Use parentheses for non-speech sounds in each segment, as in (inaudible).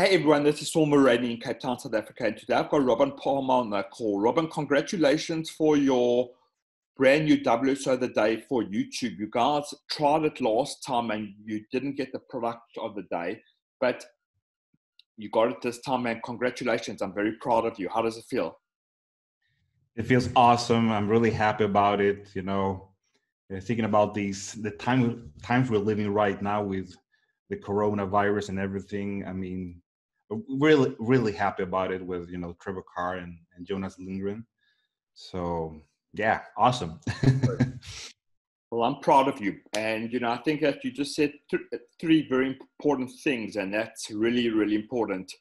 Hey everyone, this is Saul Maraney in Cape Town, South Africa. And today I've got Robin Palmer on the call. Robin, congratulations for your brand new WSO the day for YouTube. You guys tried it last time and you didn't get the product of the day, but you got it this time and congratulations. I'm very proud of you. How does it feel? It feels awesome. I'm really happy about it. You know, uh, thinking about these the time times we're living right now with the coronavirus and everything. I mean, really, really happy about it with you know Trevor Carr and, and Jonas Lindgren. So yeah, awesome. (laughs) well, I'm proud of you, and you know I think that you just said th- three very important things, and that's really, really important.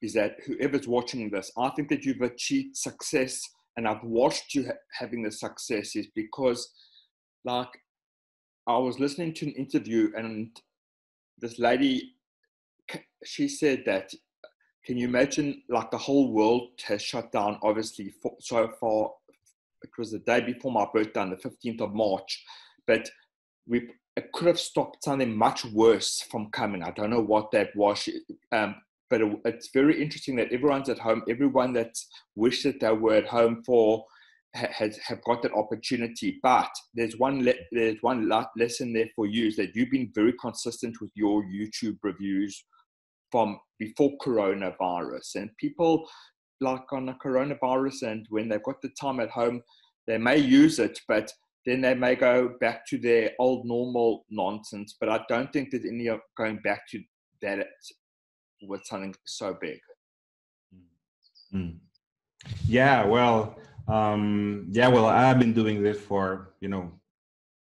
Is that whoever's watching this, I think that you've achieved success, and I've watched you ha- having the success is because, like, I was listening to an interview and this lady she said that can you imagine like the whole world has shut down obviously for, so far it was the day before my birthday on the 15th of march but we it could have stopped something much worse from coming i don't know what that was um, but it, it's very interesting that everyone's at home everyone that's wished that they were at home for has have got that opportunity. But there's one le- there's one lesson there for you is that you've been very consistent with your YouTube reviews from before coronavirus, and people like on a coronavirus, and when they've got the time at home, they may use it, but then they may go back to their old normal nonsense. But I don't think that any of going back to that with something so big. Mm. Yeah, well, um, yeah, well, I've been doing this for, you know,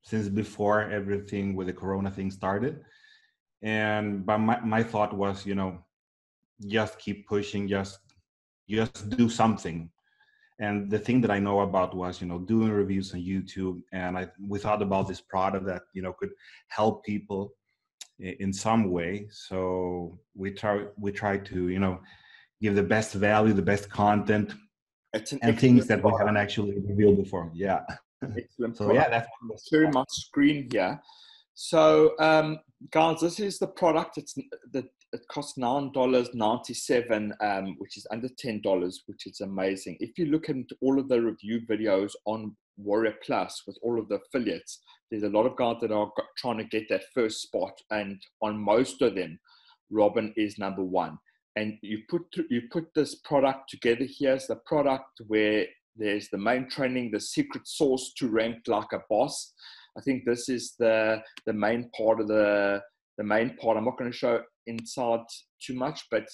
since before everything with the Corona thing started. And, but my, my thought was, you know, just keep pushing, just, just do something. And the thing that I know about was, you know, doing reviews on YouTube. And I, we thought about this product that, you know, could help people in some way. So we try, we try to, you know, give the best value, the best content, and things that we haven't actually revealed before. Yeah. Excellent. so product. yeah, that's very much screen here. So um, guys, this is the product. It's the it costs nine dollars ninety seven, um, which is under ten dollars, which is amazing. If you look at all of the review videos on Warrior Plus with all of the affiliates, there's a lot of guys that are trying to get that first spot, and on most of them, Robin is number one and you put you put this product together here's the product where there's the main training the secret sauce to rank like a boss i think this is the the main part of the the main part. I'm not going to show inside too much but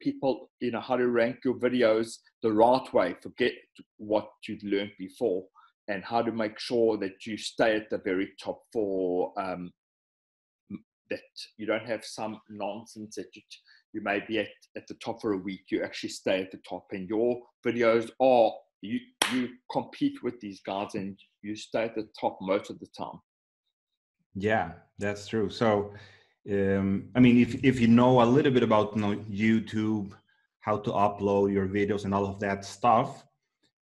people you know how to rank your videos the right way forget what you've learned before and how to make sure that you stay at the very top for um, that you don't have some nonsense that you you may be at, at the top for a week, you actually stay at the top, and your videos are you you compete with these guys and you stay at the top most of the time. Yeah, that's true. So, um, I mean, if if you know a little bit about you know, YouTube, how to upload your videos and all of that stuff,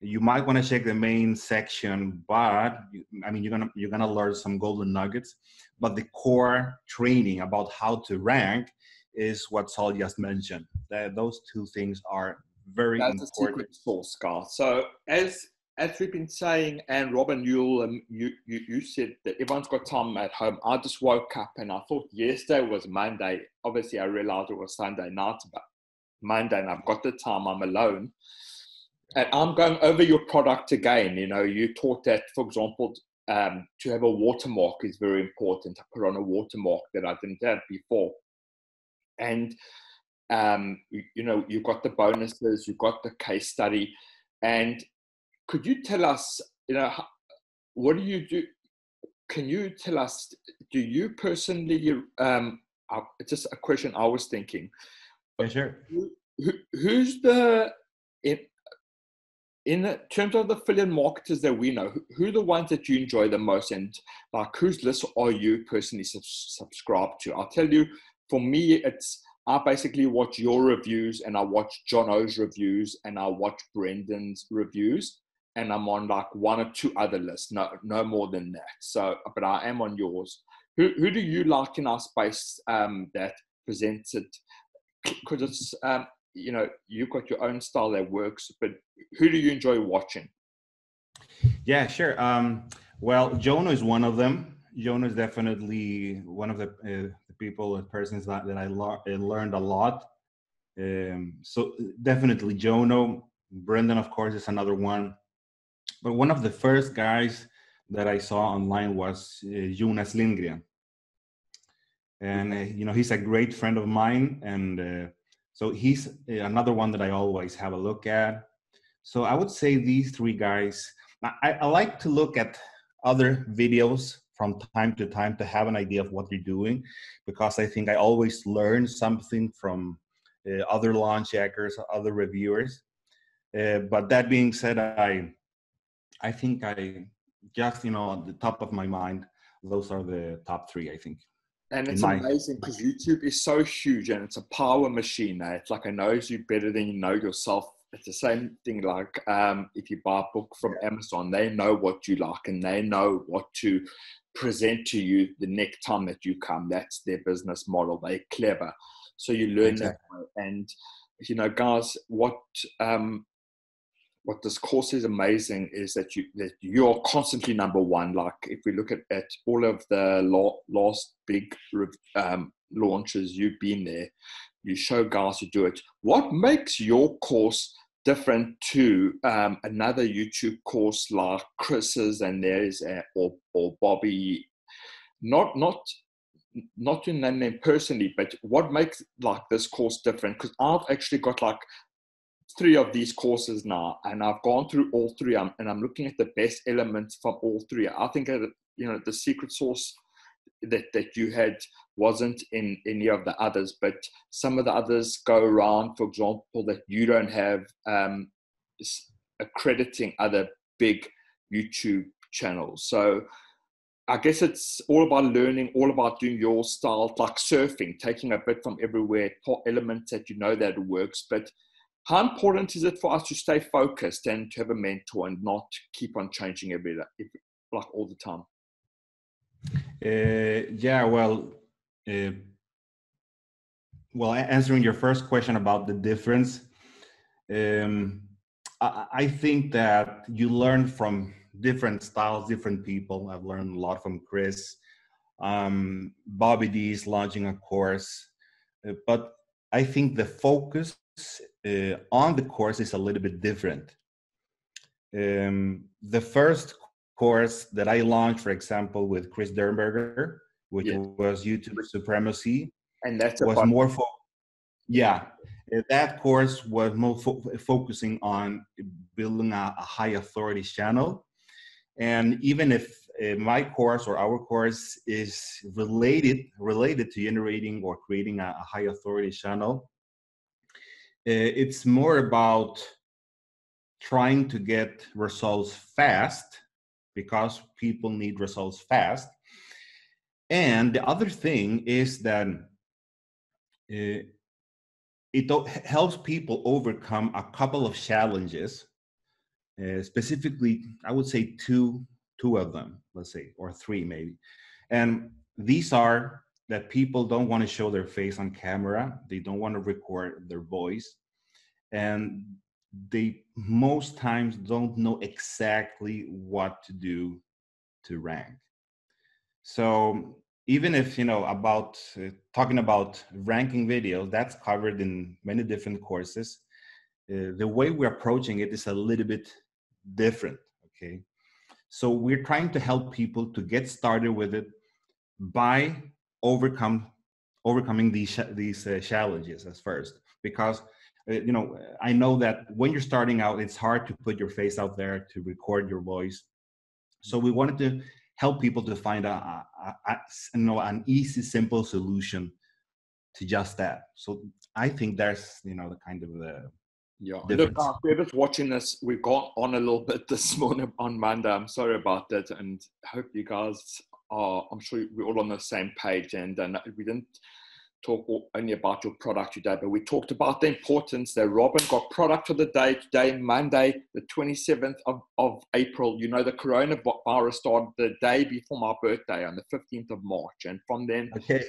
you might want to check the main section. But I mean, you're gonna you're gonna learn some golden nuggets. But the core training about how to rank is what Saul just mentioned. That those two things are very That's important. Secret sauce, Carl. So as as we've been saying, and Robin, you um, you, you you said that everyone's got time at home. I just woke up and I thought yesterday was Monday. Obviously, I realized it was Sunday night, but Monday, and I've got the time. I'm alone, and I'm going over your product again. You know, you taught that, for example, um, to have a watermark is very important. I put on a watermark that I didn't have before and um, you, you, know you've got the bonuses you've got the case study. And could you tell us you know what do you do can you tell us do you personally um, just a question i was thinking. Yeah, sure. Who, who, who's the in, in terms of the affiliate marketers that we know, who, are the ones that you enjoy the most, and like whose list are you personally sub- subscribed to? I'll tell you for me, it's I basically watch your reviews and I watch Jono's reviews and I watch Brendan's reviews and I'm on like one or two other lists, no no more than that. So, but I am on yours. Who who do you like in our space um, that presents it because it's um, you know you've got your own style that works, but who do you enjoy watching? Yeah, sure. Um, well, Jono is one of them. Jono is definitely one of the, uh, the people, the persons that, that I lo- learned a lot. Um, so definitely Jono. Brendan, of course, is another one. But one of the first guys that I saw online was uh, Jonas Lindgren. And, uh, you know, he's a great friend of mine. And uh, so he's uh, another one that I always have a look at. So I would say these three guys. I, I like to look at other videos from time to time to have an idea of what they're doing because I think I always learn something from uh, other launch hackers, other reviewers. Uh, but that being said, I I think I just you know at the top of my mind, those are the top three. I think. And it's amazing because YouTube is so huge and it's a power machine. Eh? It's like it knows you better than you know yourself. It's the same thing like um, if you buy a book from Amazon, they know what you like and they know what to present to you the next time that you come. That's their business model. They're clever. So you learn exactly. that. And, you know, guys, what um, what this course is amazing is that you that you're constantly number one. Like if we look at, at all of the last big um, launches, you've been there. You show guys to do it. What makes your course different to um, another YouTube course like Chris's and theirs uh, or or Bobby? Not not not to name them personally, but what makes like this course different? Because I've actually got like three of these courses now, and I've gone through all three, and I'm looking at the best elements from all three. I think that you know the secret sauce that that you had wasn't in any of the others, but some of the others go around, for example, that you don't have um, accrediting other big YouTube channels. So I guess it's all about learning, all about doing your style, like surfing, taking a bit from everywhere, elements that you know that works. But how important is it for us to stay focused and to have a mentor and not keep on changing every like all the time? Uh, yeah, well, uh, well, answering your first question about the difference, um, I, I think that you learn from different styles, different people. I've learned a lot from Chris. Um, Bobby D is launching a course, uh, but I think the focus uh, on the course is a little bit different. Um, the first course that I launched, for example, with Chris Dernberger, which yeah. was YouTube Supremacy, and that's was more for yeah that course was more fo- focusing on building a, a, high authority channel and even if uh, my course or our course is related related to generating or creating a, a high authority channel uh, it's more about trying to get results fast because people need results fast. And the other thing is that uh, it helps people overcome a couple of challenges uh, specifically i would say two two of them let's say or three maybe. And these are that people don't want to show their face on camera they don't want to record their voice. And they most times don't know exactly what to do to rank. So even if you know about uh, talking about ranking videos that's covered in many different courses uh, the way we're approaching it is a little bit different okay? So we're trying to help people to get started with it by overcome overcoming these these uh, challenges as first because you know i know that when you're starting out it's hard to put your face out there to record your voice. So we wanted to help people to find a, a, a, you know an easy simple solution to just that. So i think there's you know the kind of the yeah look uh, whoever's watching this we've got on a little (laughs) bit this morning on monday. I'm sorry about that and hope you guys are i'm sure we're all on the same page and uh, we didn't talk only about your product today, but we talked about the importance that Robin got product of the day today, Monday, the 27th of, of April. You know, the coronavirus started the day before my birthday on the 15th of March. And from then, okay,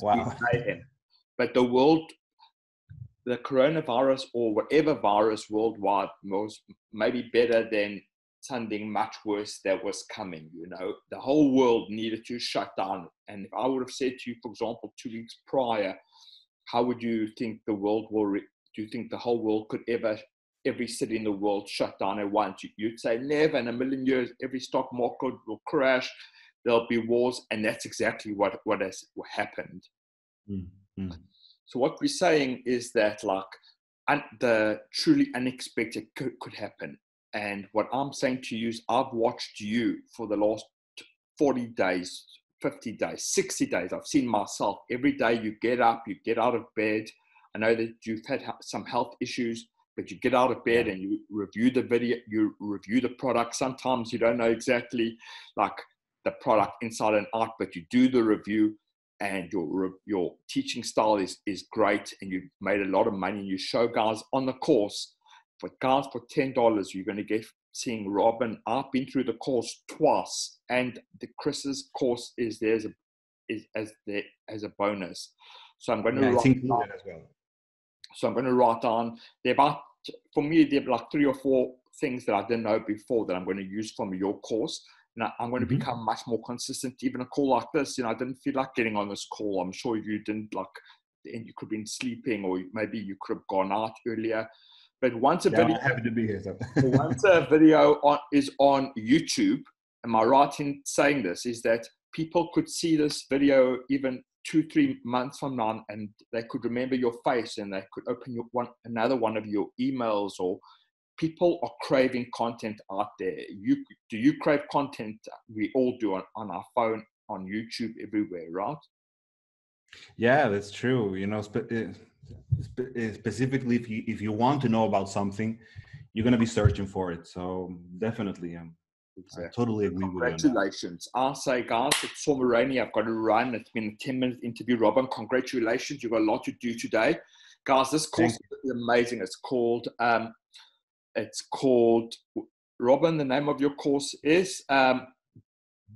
wow. But the world the coronavirus or whatever virus worldwide was maybe better than something much worse that was coming. You know, the whole world needed to shut down. And if I would have said to you, for example, two weeks prior, how would you think the world will? Re- do you think the whole world could ever, every city in the world shut down at once? You'd say never in a million years. Every stock market will crash. There'll be wars, and that's exactly what what has happened. Mm-hmm. So what we're saying is that like un- the truly unexpected could, could happen. And what I'm saying to you is I've watched you for the last 40 days, 50 days, 60 days. I've seen myself every day. You get up, you get out of bed. I know that you've had some health issues, but you get out of bed and you review the video, you review the product. Sometimes you don't know exactly like the product inside and out, but you do the review and your your teaching style is is great and you've made a lot of money and you show guys on the course for guys for ten dollars you're going to get seeing Robin. I've been through the course twice and the Chris's course is there as a is as the as a bonus. So I'm going to yeah, write down, as well. So I'm going to write down there about for me there are like three or four things that I didn't know before that I'm going to use from your course and I, am going to mm-hmm. become much more consistent. Even a call like this, you know, I didn't feel like getting on this call. I'm sure you didn't like, and you could have been sleeping, or maybe you could have gone out earlier. But once a yeah, video, I'm happy to be here. So. (laughs) once a video on, is on YouTube, am I right in saying this? Is that people could see this video even two, three months from now, and they could remember your face, and they could open your one another one of your emails or people are craving content out there. You do you crave content? We all do on, on our phone, on YouTube, everywhere, right? Yeah, that's true. You know, eh, spe- spe- specifically if you if you want to know about something, you're gonna be searching for it. So definitely, um, exactly. I totally agree with that. Congratulations. I'll say, guys, it's Saul Maraney. I've got to run. It's been a 10 minute interview. Robin, congratulations. You've got a lot to do today. Guys, this course is amazing. It's called um, it's called Robin. The name of your course is um,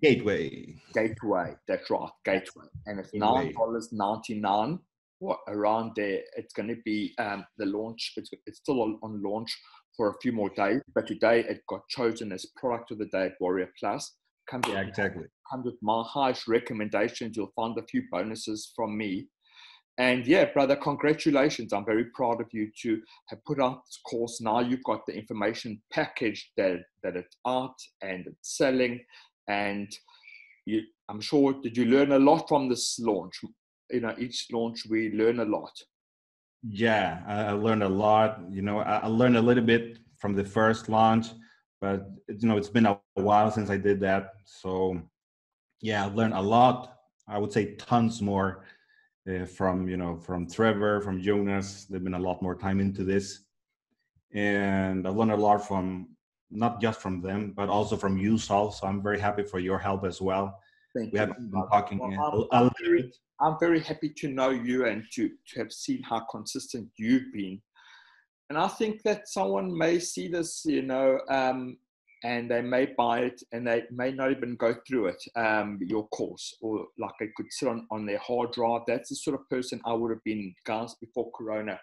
Gateway. Gateway. That's right, Gateway, and it's nine dollars ninety nine. What around there? It's going to be um, the launch. It's it's still on, on launch for a few more days, but today it got chosen as product of the day at Warrior Plus. Comes yeah, exactly. Comes with my highest recommendations. You'll find a few bonuses from me and yeah, brother, congratulations. I'm very proud of you to have put out this course. Now you've got the information package that, that it's out and it's selling. And you, I'm sure, did you learn a lot from this launch? You know, each launch we learn a lot. Yeah, I learned a lot. You know, I learned a little bit from the first launch, but you know, it's been a while since I did that. So yeah, I learned a lot. I would say tons more uh, from you know from Trevor, from Jonas. They've been a lot more time into this, and I've learned a lot from not just from them, but also from you, Saul. So I'm very happy for your help as well. Thank we you. have been talking well, I'm, I'm, very, I'm very happy to know you and to, to have seen how consistent you've been. And I think that someone may see this, you know, um, and they may buy it and they may not even go through it, um, your course, or like it could sit on, on their hard drive. That's the sort of person I would have been, guys, before Corona.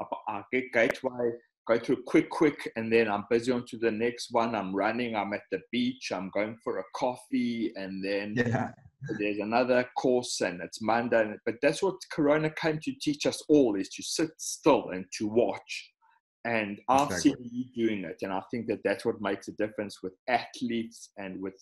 I, I get Gateway, go through quick, quick, and then I'm busy on to the next one. I'm running, I'm at the beach, I'm going for a coffee, and then yeah. there's another course, and it's Monday. But that's what Corona came to teach us all is to sit still and to watch and I've exactly. seen you doing it. And I think that that's what makes a difference with athletes and with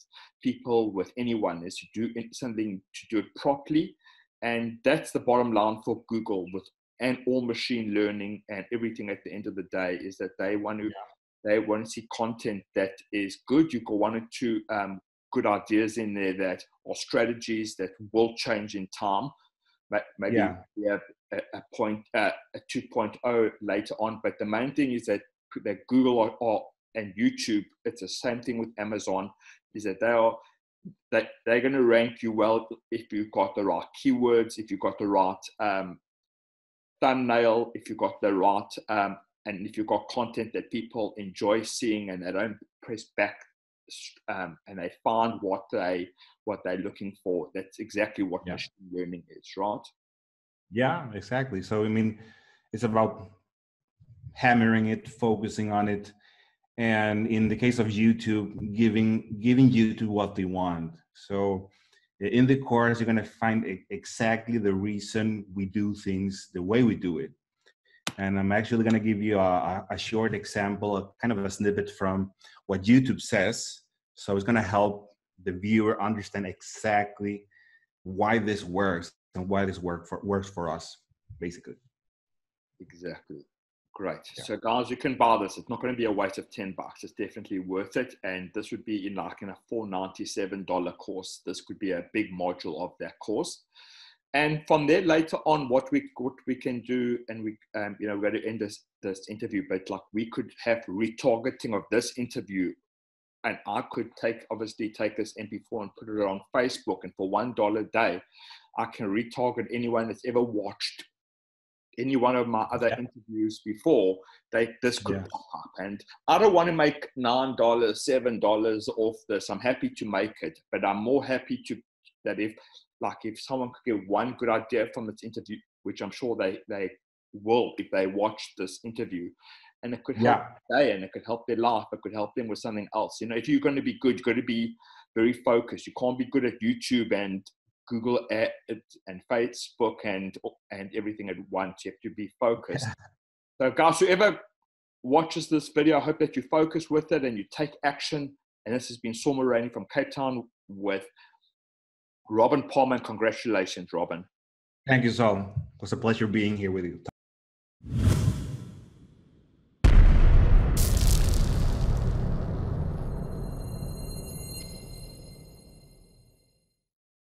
people, with anyone, is to do something to do it properly. And that's the bottom line for Google with and all machine learning and everything at the end of the day is that they want to yeah. they want to see content that is good. You got one or two um, good ideas in there that are strategies that will change in time. Maybe yeah. we have a, a point, uh, a 2.0 later on. But the main thing is that that Google or, or, and YouTube, it's the same thing with Amazon, is that they are that they're going to rank you well if you've got the right keywords, if you've got the right um, thumbnail, if you've got the right um, and if you've got content that people enjoy seeing and they don't press back um, and they find what they what they're looking for. That's exactly what yeah. machine learning is, right? Yeah, exactly. So I mean, it's about hammering it, focusing on it, and in the case of YouTube, giving giving YouTube what they want. So in the course, you're going to find exactly the reason we do things the way we do it. And I'm actually going to give you a, a short example, a kind of a snippet from what YouTube says. So it's going to help the viewer understand exactly why this works and why this work for, works for us, basically. Exactly. Great. Yeah. So, guys, you can buy this. It's not going to be a waste of 10 bucks. It's definitely worth it. And this would be in like in a $497 course. This could be a big module of that course. And from there, later on, what we what we can do, and we, um, you know, we're going to end this this interview, but like we could have retargeting of this interview, and I could take obviously take this MP4 and put it on Facebook, and for one dollar a day, I can retarget anyone that's ever watched any one of my other yeah. interviews before, they this could yeah. pop up. And I don't want to make nine dollars, seven dollars off this. I'm happy to make it, but I'm more happy to that if like if someone could get one good idea from this interview, which I'm sure they they will if they watch this interview. And it could help yeah. day and it could help their life. It could help them with something else. You know, if you're going to be good, you're going to be very focused. You can't be good at YouTube and Google it and Facebook and and everything at once. You have to be focused. (laughs) So, guys, whoever watches this video, I hope that you focus with it and you take action. And this has been Saul Maraney from Cape Town with Robin Palmer. Congratulations, Robin. Thank you, Saul. It was a pleasure being here with you.